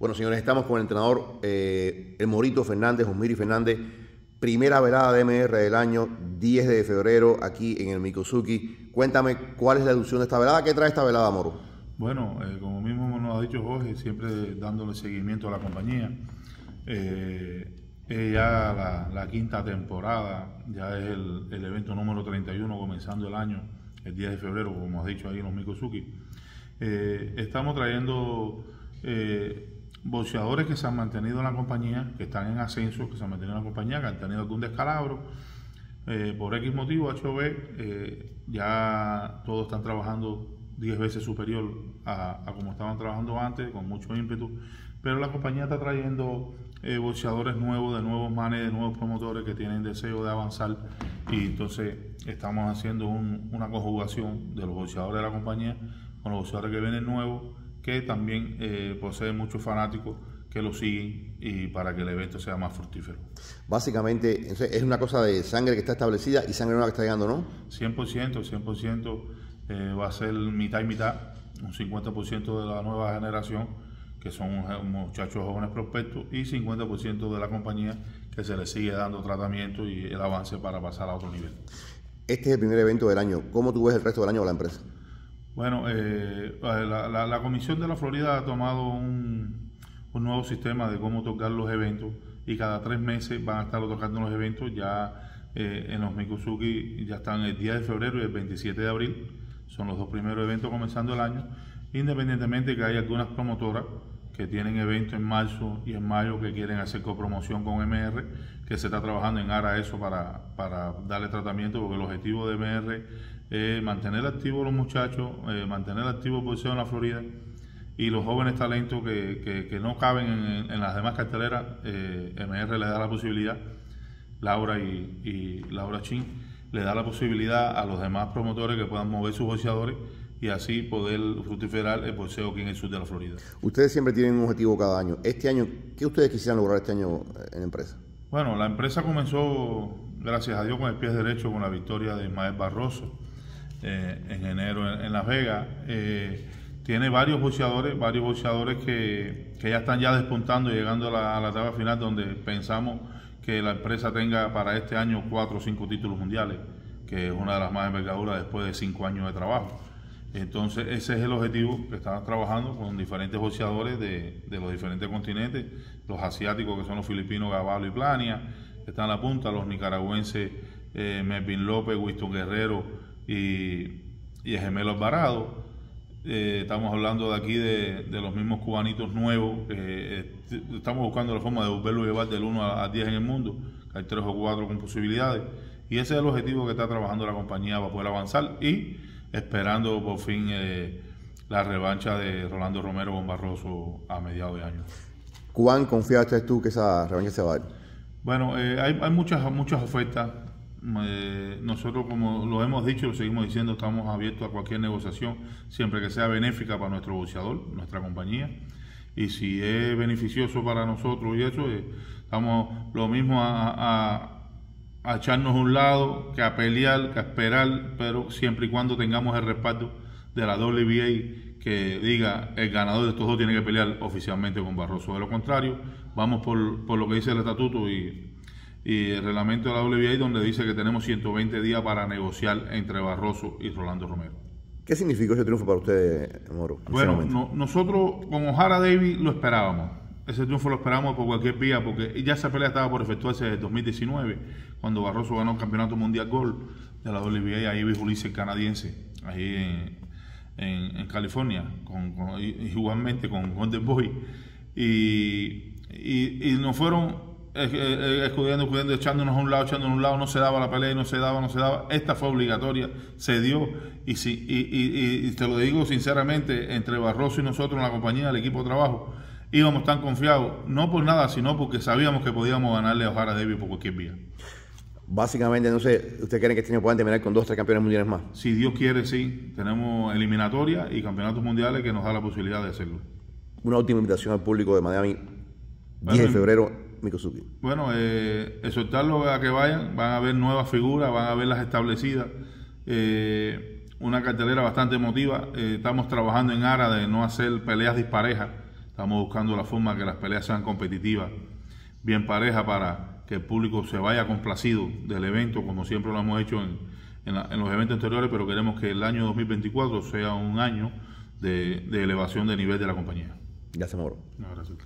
Bueno, señores, estamos con el entrenador eh, El Morito Fernández, Osmiri Fernández. Primera velada de MR del año, 10 de febrero, aquí en el Mikosuki. Cuéntame cuál es la ilusión de esta velada. ¿Qué trae esta velada, Moro? Bueno, eh, como mismo nos ha dicho Jorge, siempre dándole seguimiento a la compañía. Eh, ya la, la, quinta temporada, ya es el, evento número 31 comenzando el año, el 10 de febrero, como ha dicho ahí en los Mikosuki. Eh, estamos trayendo boxeadores que se han mantenido en la compañía, que están en ascenso, que se han mantenido en la compañía, que han tenido algún descalabro. Eh, por X motivo, HOB, eh, ya todos están trabajando 10 veces superior a, como estaban trabajando antes, con mucho ímpetu. Pero la compañía está trayendo eh, nuevos, de nuevos manes, de nuevos promotores que tienen deseo de avanzar. Y entonces estamos haciendo un, una conjugación de los boxeadores de la compañía con los boxeadores que vienen nuevos que también eh, posee muchos fanáticos que lo siguen y para que el evento sea más fructífero. Básicamente es una cosa de sangre que está establecida y sangre nueva que está llegando, ¿no? 100%, 100% eh, va a ser mitad y mitad, un 50% de la nueva generación, que son muchachos jóvenes prospectos, y 50% de la compañía que se le sigue dando tratamiento y el avance para pasar a otro nivel. Este es el primer evento del año. ¿Cómo tú ves el resto del año de la empresa? Bueno, eh, la, la, la, Comisión de la Florida ha tomado un, nuevo sistema de cómo tocar los eventos y cada tres meses van a estar tocando los eventos. Ya eh, en los Mikusuki ya están el 10 de febrero y el 27 de abril. Son los dos primeros eventos comenzando el año. Independientemente que hay algunas promotoras que tienen eventos en marzo y en mayo que quieren hacer copromoción con MR, que se está trabajando en ara eso para, para darle tratamiento, porque el objetivo de MR es mantener activos los muchachos, eh, mantener activo el boxeo en la Florida y los jóvenes talentos que, que, que no caben en, en, las demás carteleras, eh, MR le da la posibilidad, Laura y, y Laura Chin, le da la posibilidad a los demás promotores que puedan mover sus boxeadores y así poder fructificar el boxeo aquí en el sur de la Florida. Ustedes siempre tienen un objetivo cada año. Este año, ¿qué ustedes quisieran lograr este año en la empresa? Bueno, la empresa comenzó, gracias a Dios, con el pie derecho con la victoria de Mael Barroso eh, en enero en, Las Vegas. Eh, tiene varios boxeadores, varios boxeadores que, que, ya están ya despuntando y llegando a la, a la etapa final donde pensamos que la empresa tenga para este año cuatro o cinco títulos mundiales, que es una de las más envergaduras después de cinco años de trabajo. Entonces ese es el objetivo que estamos trabajando con diferentes boxeadores de, de, los diferentes continentes, los asiáticos que son los filipinos Gabalo y Plania, que están a la punta, los nicaragüenses eh, López, Winston Guerrero y, y el gemelo Alvarado. Eh, estamos hablando de aquí de, de los mismos cubanitos nuevos, eh, estamos buscando la forma de volverlo a llevar del 1 a, a 10 en el mundo, hay 3 o 4 con posibilidades, y ese es el objetivo que está trabajando la compañía para poder avanzar y esperando por fin eh, la revancha de Rolando Romero con Barroso a mediados de año. ¿Cuán confiado estás tú que esa revancha se va a dar? Bueno, eh, hay, hay, muchas, muchas ofertas. Eh, nosotros, como lo hemos dicho, lo seguimos diciendo, estamos abiertos a cualquier negociación, siempre que sea benéfica para nuestro boxeador, nuestra compañía. Y si es beneficioso para nosotros y eso, eh, estamos lo mismo a, a echarnos un lado, que a pelear, que a esperar, pero siempre y cuando tengamos el respaldo de la WBA que diga el ganador de estos dos tiene que pelear oficialmente con Barroso. De lo contrario, vamos por, por lo que dice el estatuto y, y, el reglamento de la WBA donde dice que tenemos 120 días para negociar entre Barroso y Rolando Romero. ¿Qué significó ese triunfo para usted, Moro? Bueno, no, nosotros con O'Hara Davis lo esperábamos ese triunfo lo esperamos por cualquier vía, porque ya esa pelea estaba por efectuarse en 2019, cuando Barroso ganó el Campeonato Mundial Gol de la WBA, ahí vi Ulises canadiense, ahí en, en, en California, con, con, igualmente con Golden Boy. Y, y, y nos fueron escudiendo, escudiendo, echándonos a un lado, echándonos a un lado, no se daba la pelea, no se daba, no se daba. Esta fue obligatoria, se dio, y, si, y, y, y te lo digo sinceramente, entre Barroso y nosotros en la compañía, el equipo de trabajo, íbamos tan confiados, no por nada, sino porque sabíamos que podíamos ganarle a O'Hara Davis por cualquier vía. Básicamente, no sé, ¿usted creen que este año pueden terminar con dos o tres campeones mundiales más? Si Dios quiere, sí. Tenemos eliminatoria y campeonatos mundiales que nos da la posibilidad de hacerlo. Una última invitación al público de Miami, 10 bueno, de febrero, Bueno, eh, exhortarlos a que vayan, van a ver nuevas figuras, van a ver las establecidas. Eh, una cartelera bastante emotiva. Eh, estamos trabajando en ara de no hacer peleas disparejas Estamos buscando la forma que las peleas sean competitivas, bien parejas para que el público se vaya complacido del evento, como siempre lo hemos hecho en, en, los eventos anteriores, pero queremos que el año 2024 sea un año de, elevación de nivel de la compañía. Gracias. No, gracias.